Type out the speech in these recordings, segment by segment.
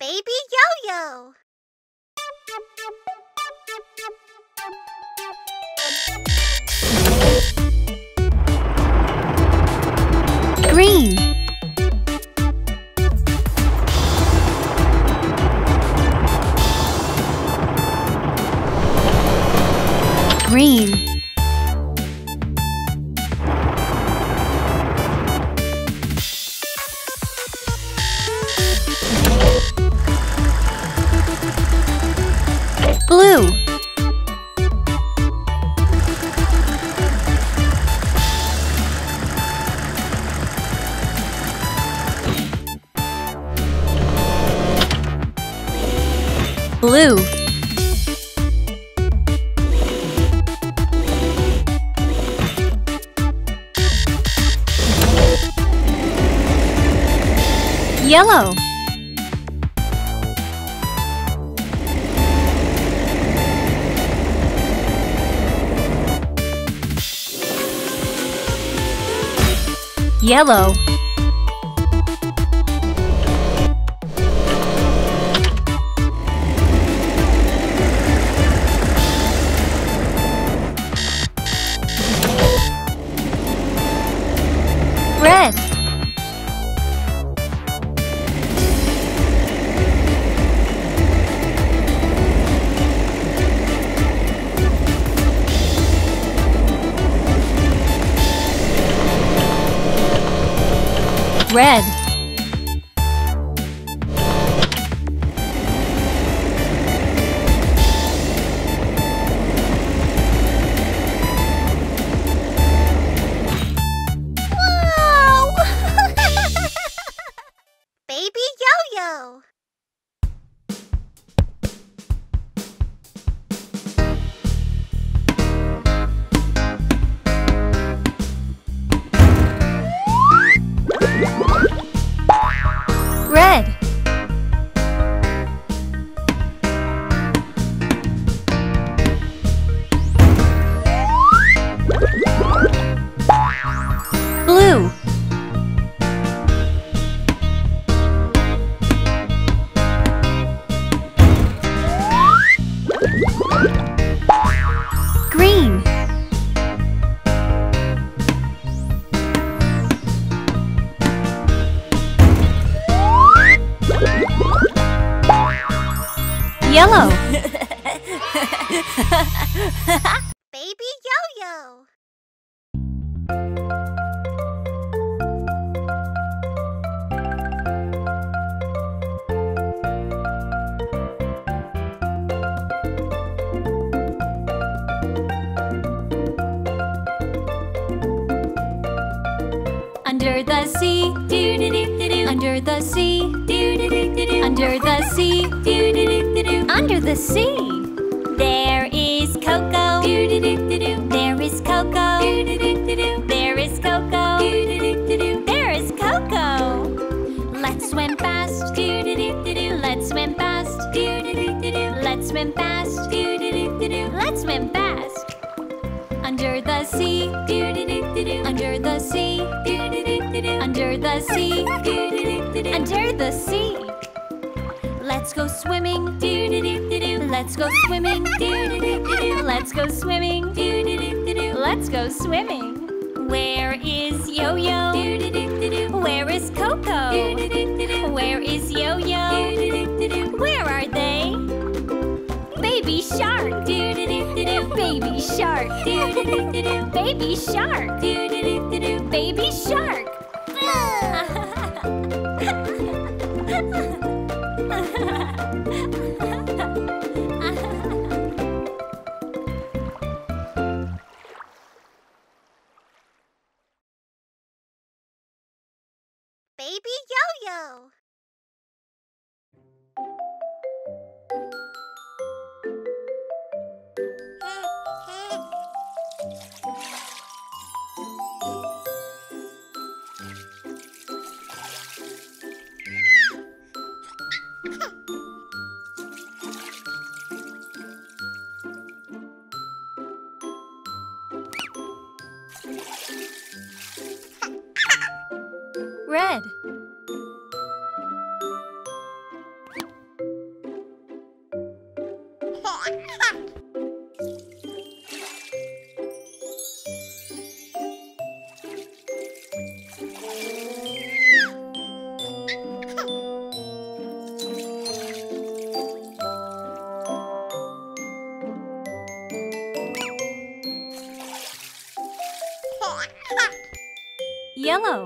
Baby Yo-Yo. Green. Green. Yellow. Yellow. Fast. Doo doo doo doo doo. Let's swim fast. Doo doo doo doo doo. Let's swim fast. Doo doo doo doo doo. Let's swim fast. Under the sea, doo doo doo doo doo. Under the sea, doo doo doo doo doo. Under the sea, doo doo doo doo doo. Under the sea. Let's go swimming, doo doo doo doo doo. Let's go swimming, doo doo doo doo doo. Let's go swimming, doo doo doo doo doo. Let's go swimming. Where is Yo-Yo? Doo doo doo doo. Where is Coco? Where is Yo-Yo? Where are they? Baby shark. Baby shark. Baby shark. Baby shark. Yellow.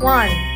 One,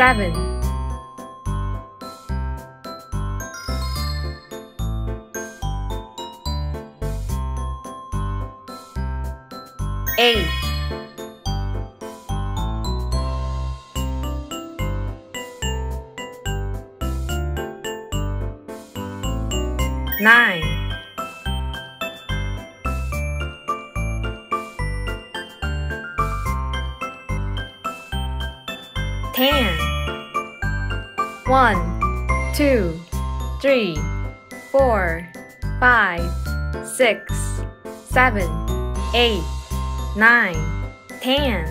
7. Seven, eight, nine, ten.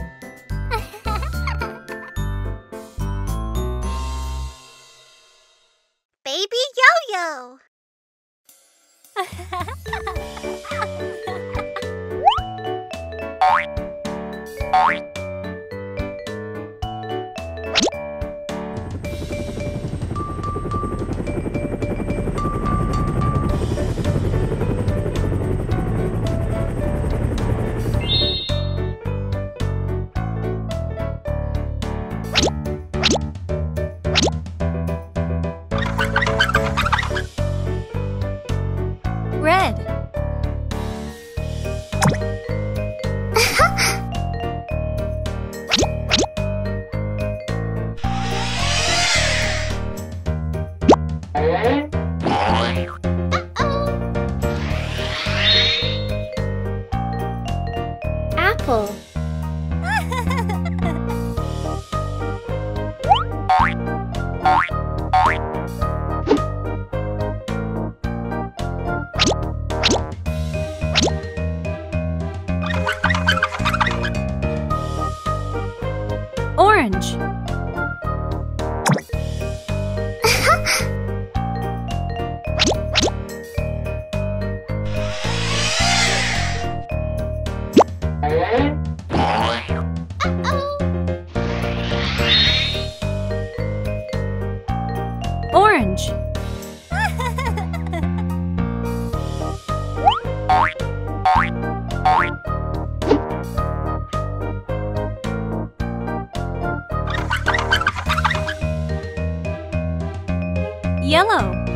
Baby Yo-Yo. yellow.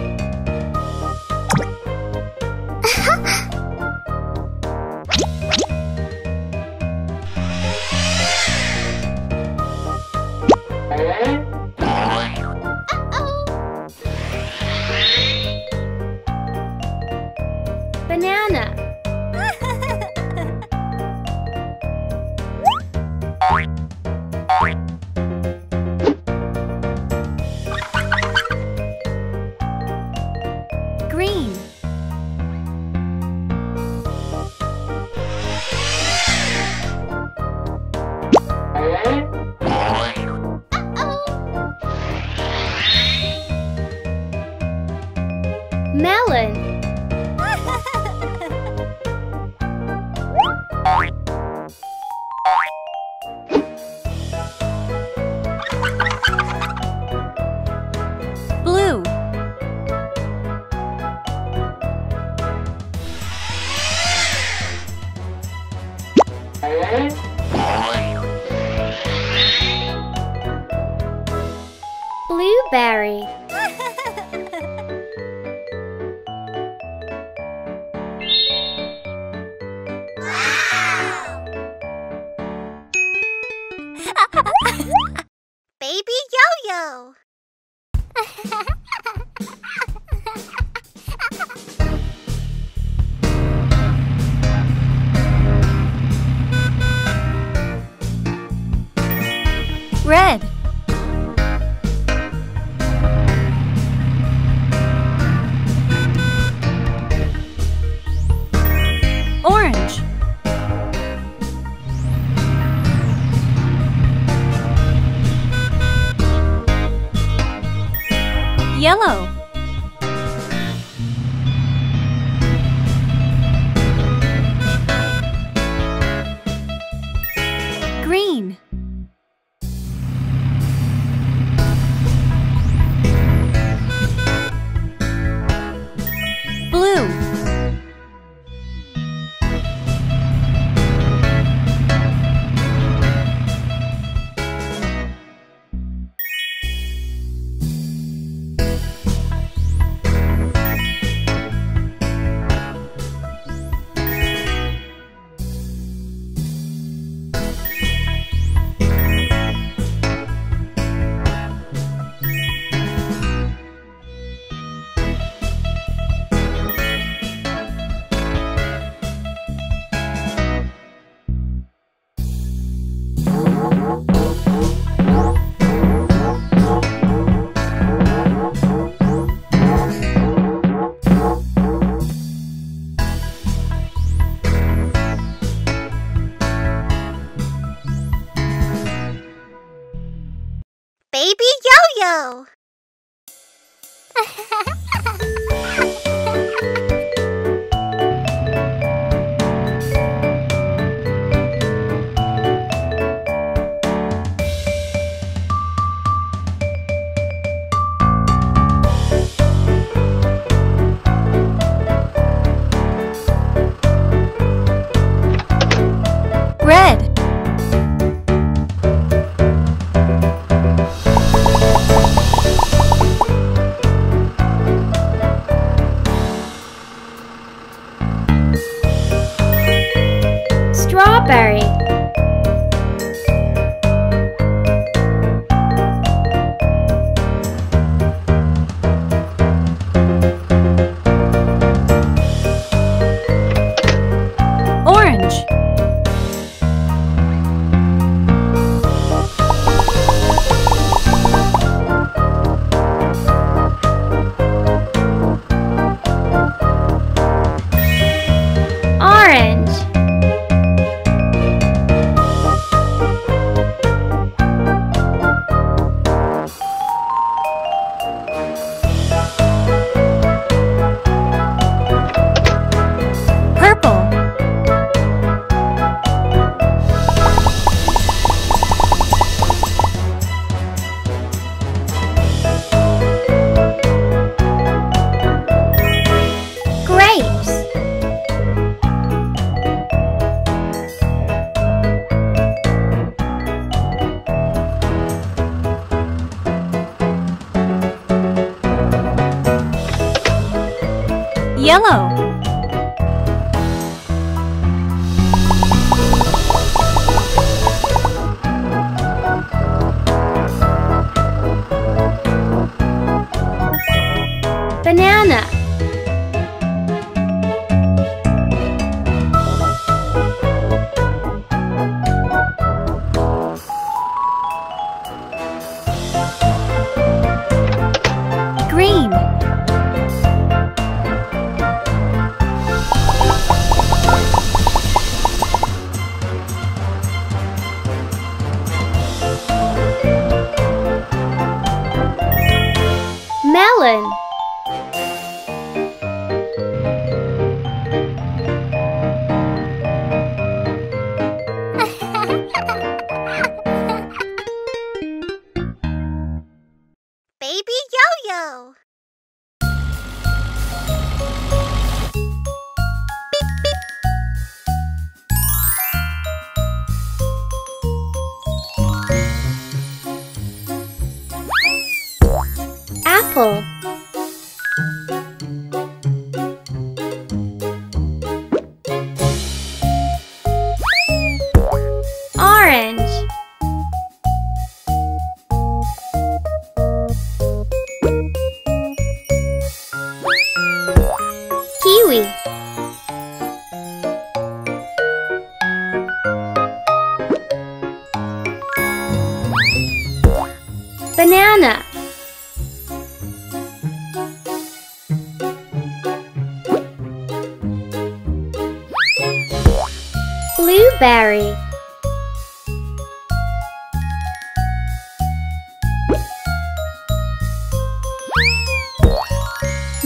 Yellow.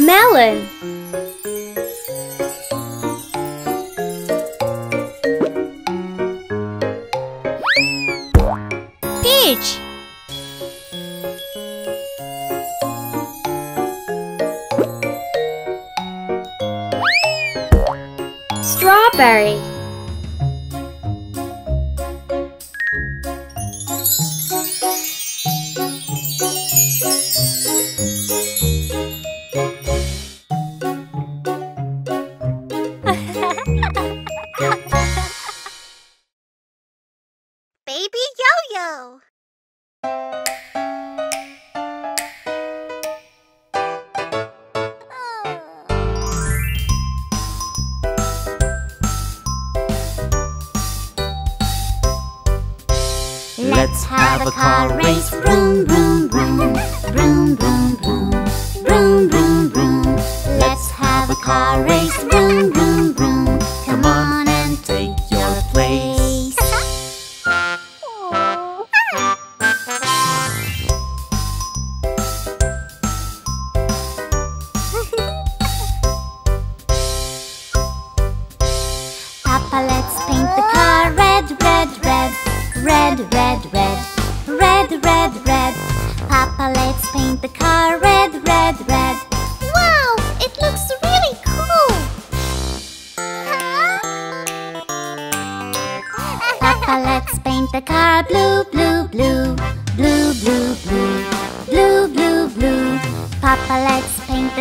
Melon.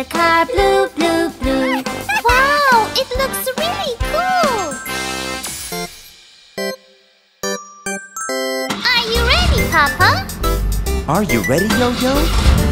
Car blue, blue, blue. Wow, it looks really cool. Are you ready, Papa? Are you ready, Yo-Yo?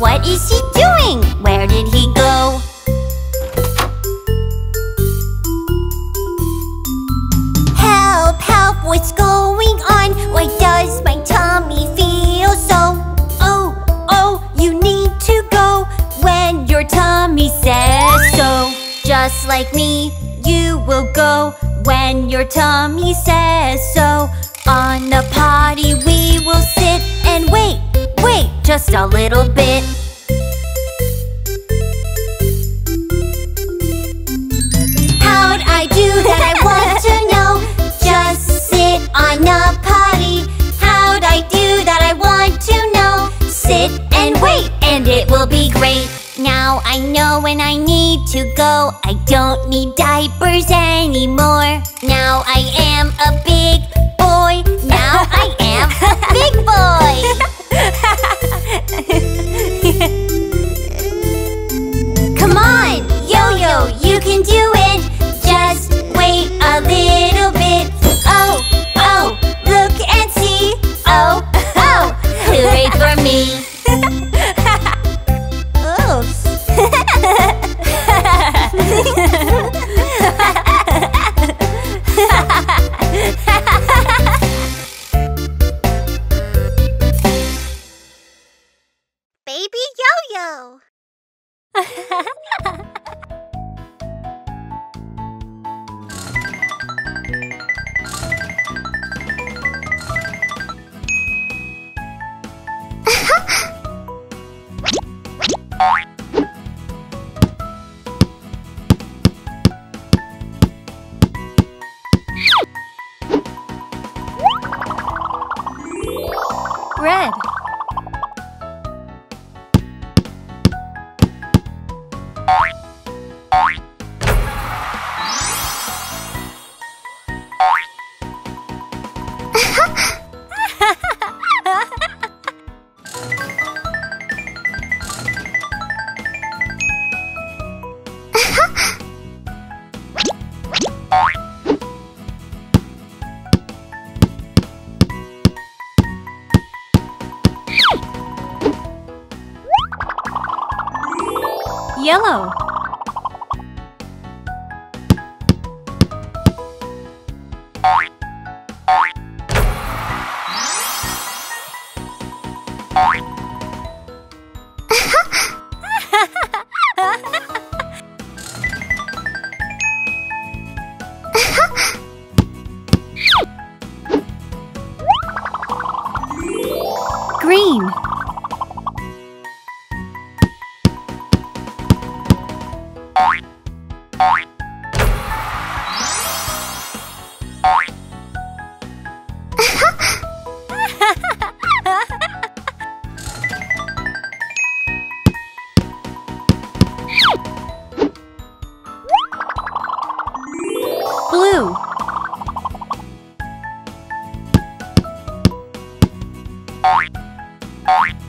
What is he doing? Where did he go? Help, help, what's going on? Why does my tummy feel so? Oh, oh, you need to go when your tummy says so. Just like me, you will go when your tummy says so. On the potty, we will sit and wait, Wait just a little bit. How'd I do that? I want to know. Just sit on a potty. How'd I do that? I want to know. Sit and wait, and it will be great. Now I know when I need to go. I don't need diapers anymore. Now I am a big boy. Now I am a big boy. Come on, Yo-Yo, you can do it. Just wait a little bit. Oh, oh, look and see. Oh, oh, for me. Hello! Bye.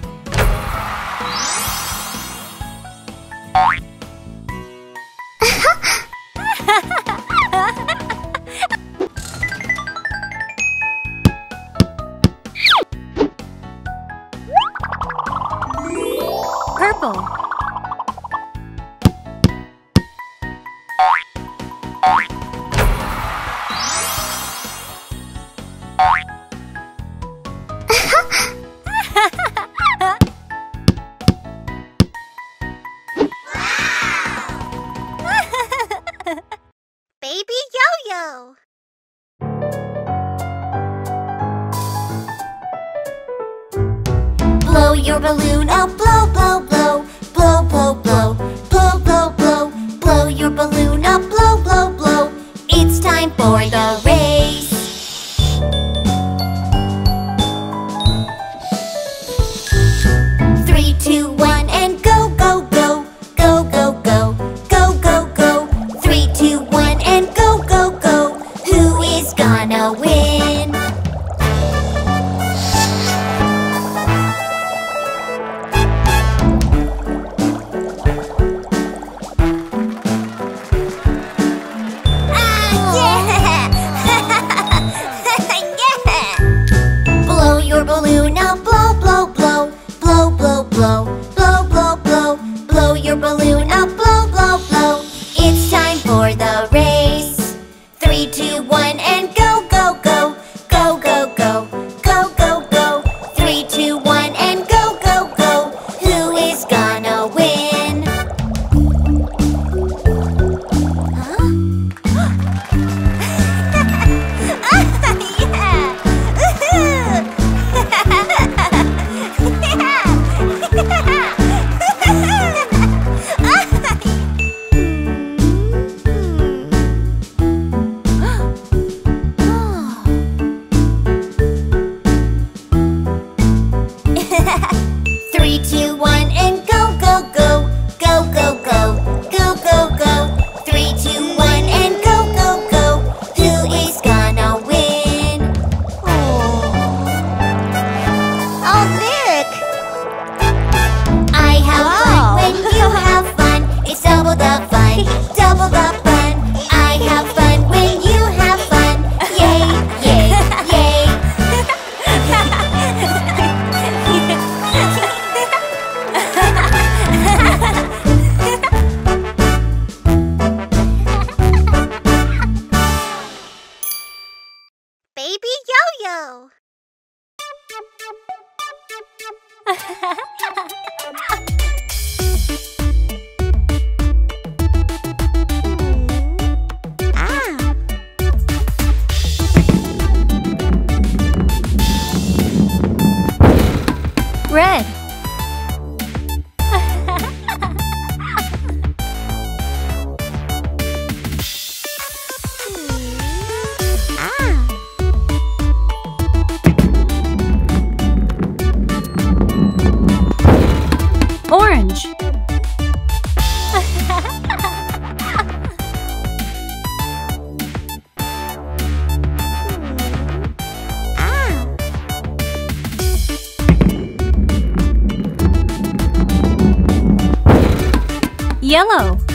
yellow.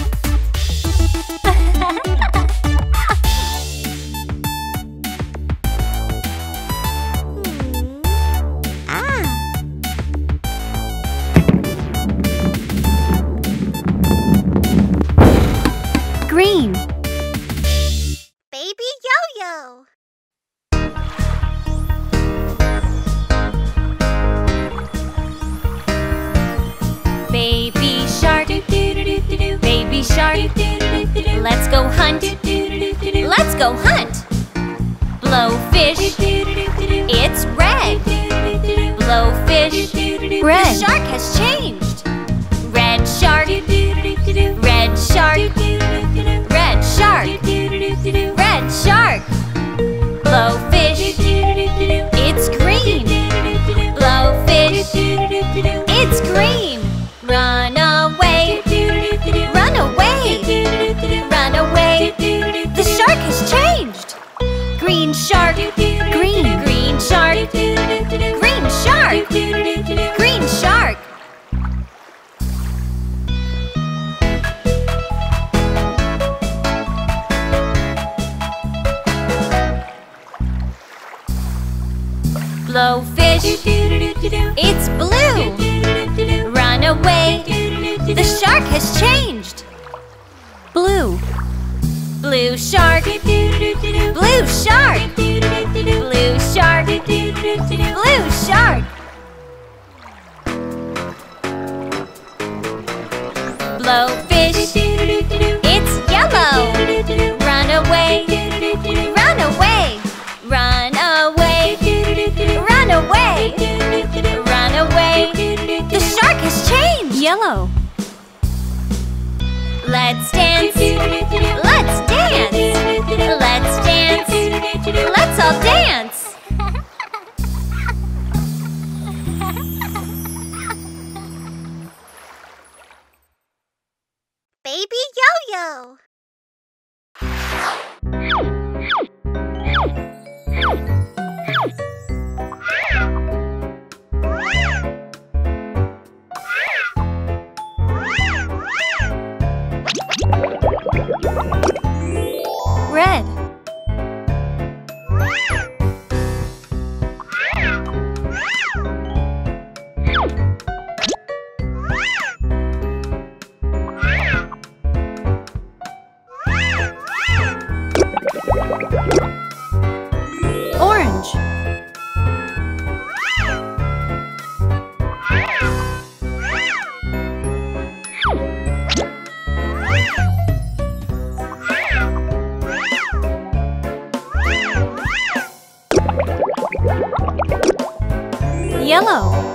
yellow fish It's blue. Run away. The shark has changed. Blue. Blue shark. Blue shark. Blue shark. Blue shark. Blow Let's dance. Let's dance. Let's dance. Let's all dance. Baby Yo-Yo. yellow.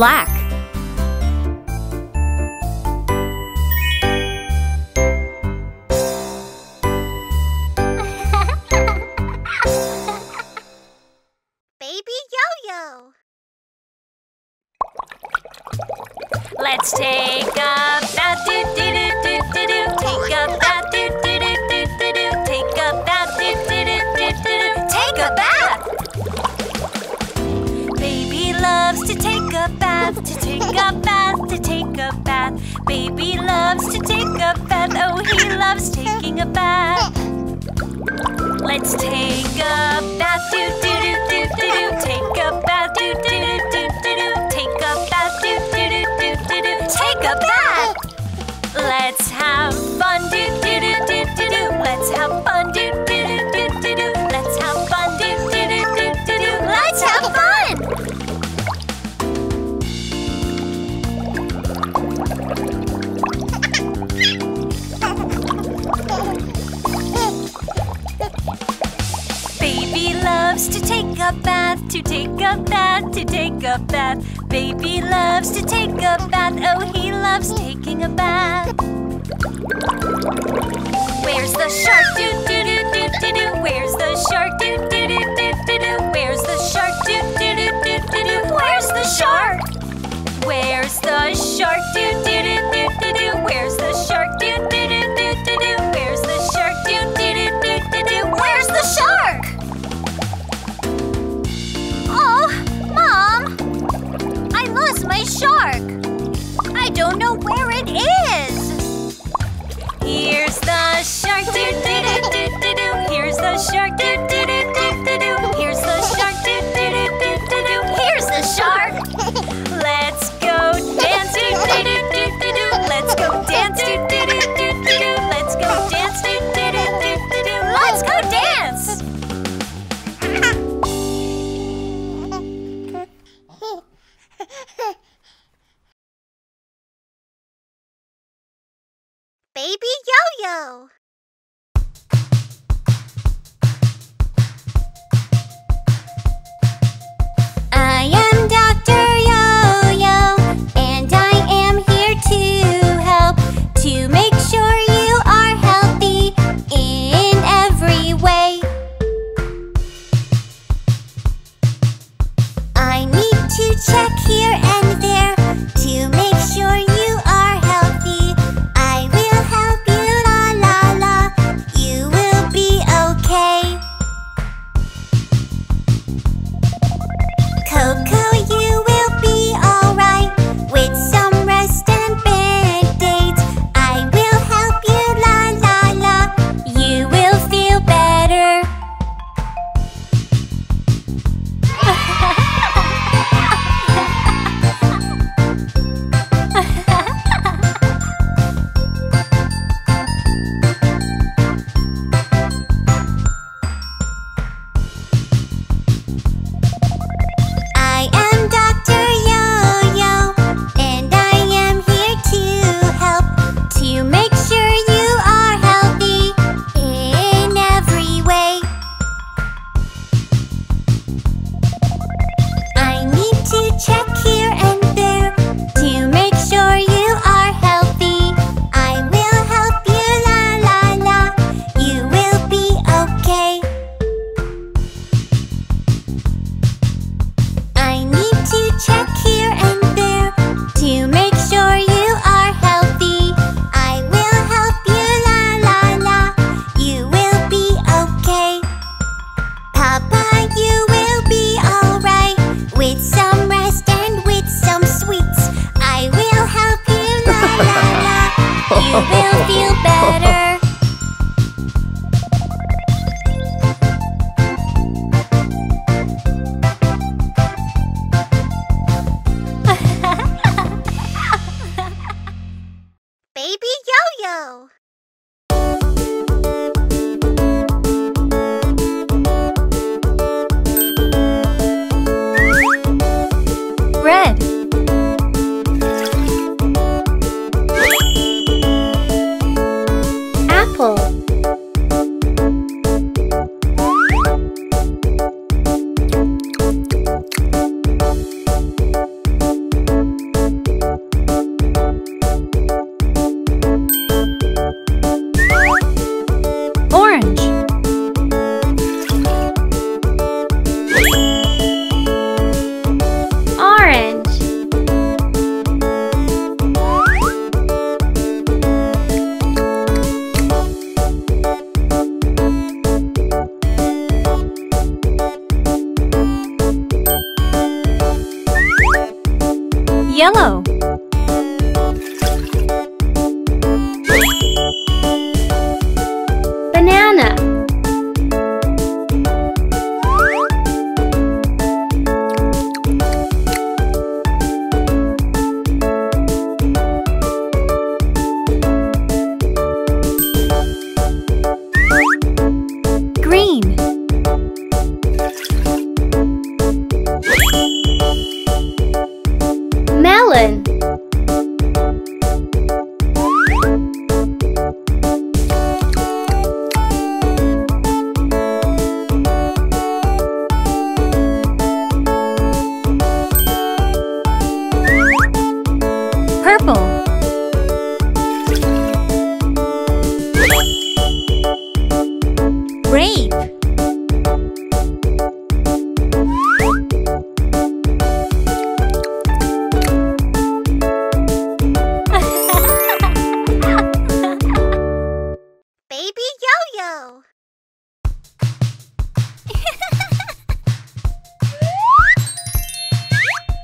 Black. Baby Yo-Yo. Let's take Baby loves to take a bath. Oh, he loves taking a bath. Let's take a bath, do do do do do do. Take a bath, do do do do do do. Take a bath, do do do do do do. Take a bath. Let's have fun, do do do do do do. Let's have fun, do do take a bath, to take a bath, to take a bath. Baby loves to take a bath, oh, he loves taking a bath. Where's the shark? Do do do do do do. Where's the shark? Do do do do do do. Where's the shark? Do do do do do do. Where's the shark? Where's the shark? Do do do do do do. Where's the shark? Do shark. Do do do do do do. Here's the shark. Do do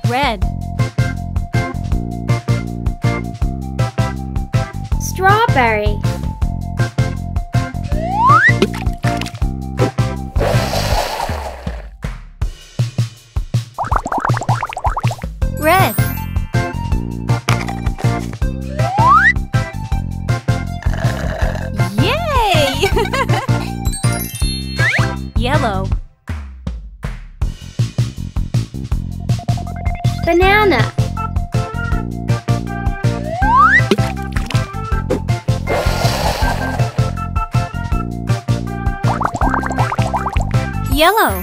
Red. Strawberry. Yellow.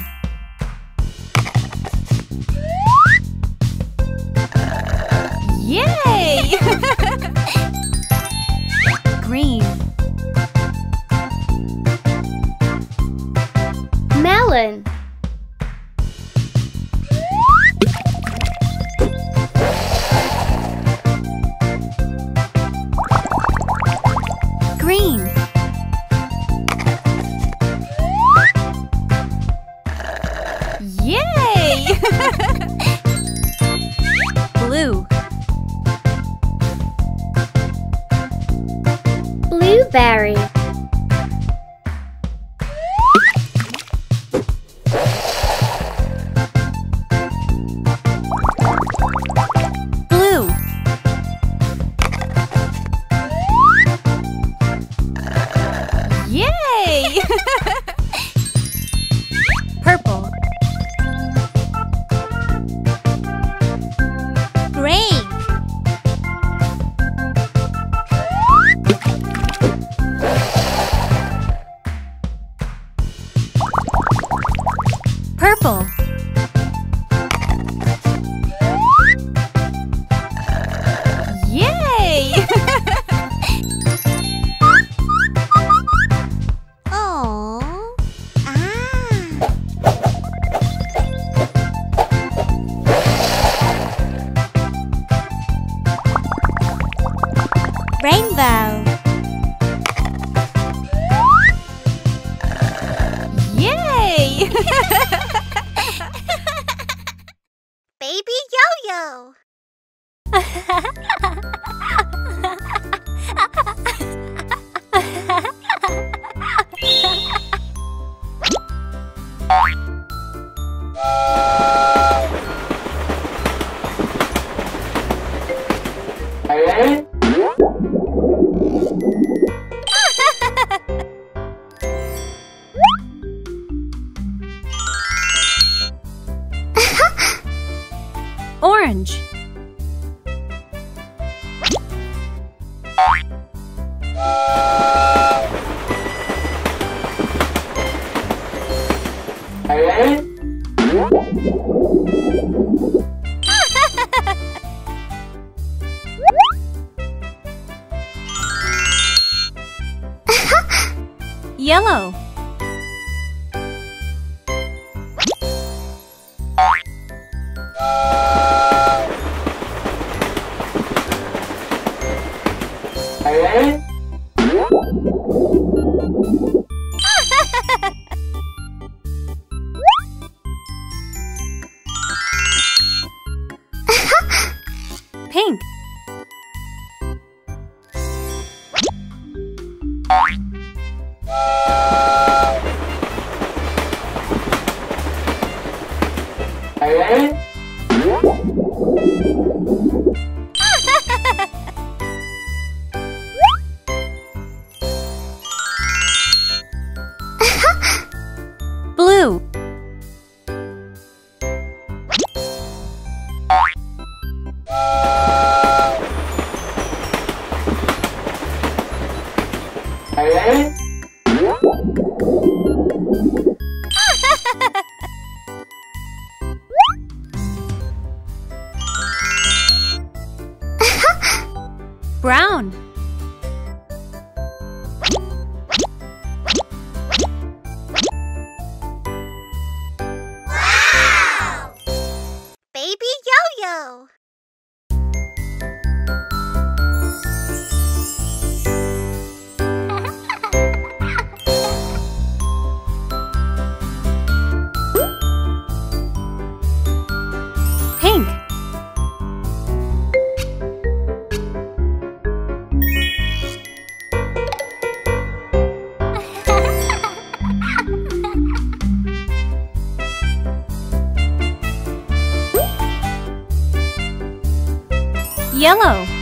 Yellow.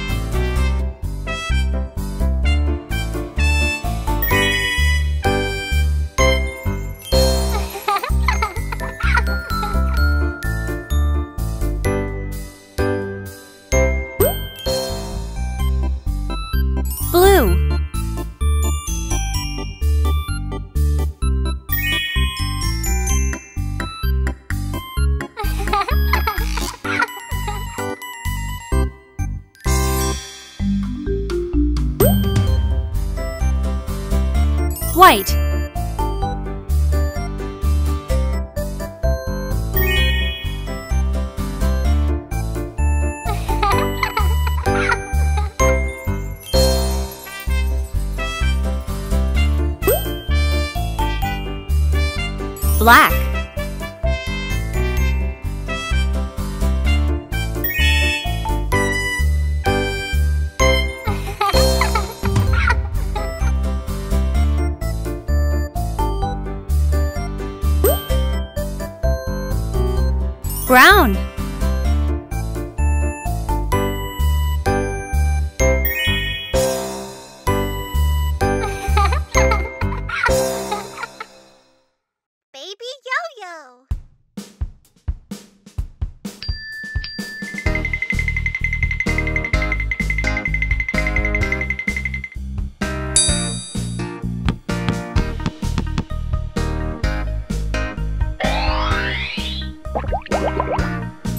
Black.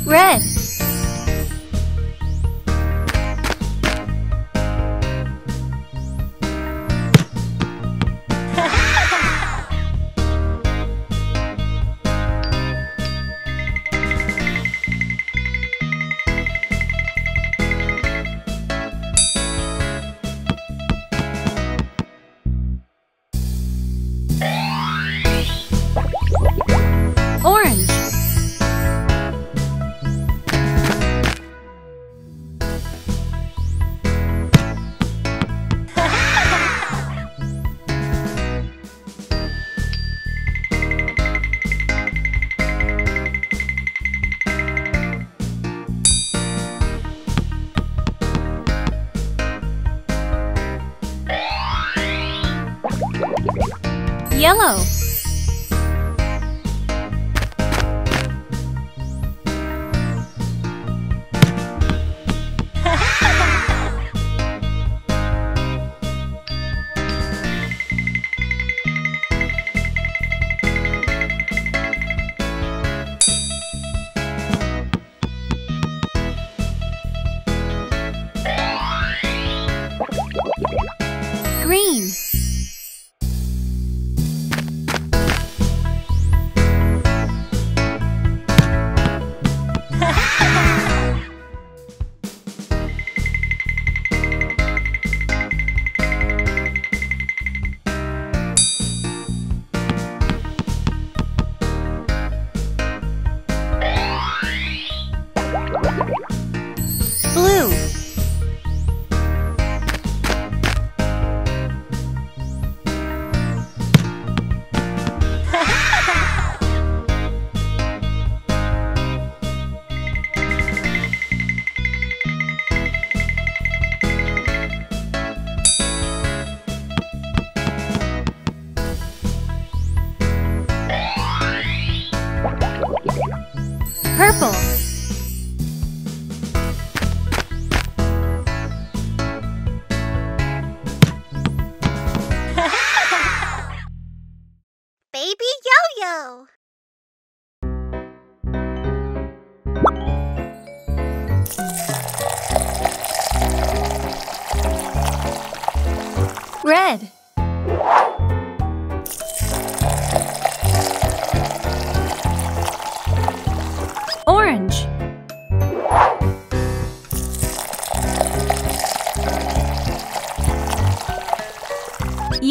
Red.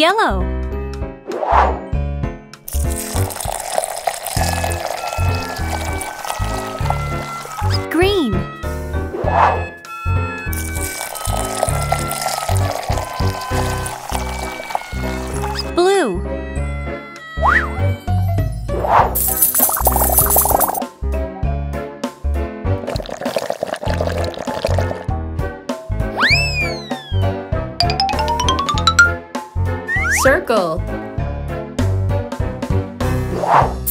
Yellow. Heart.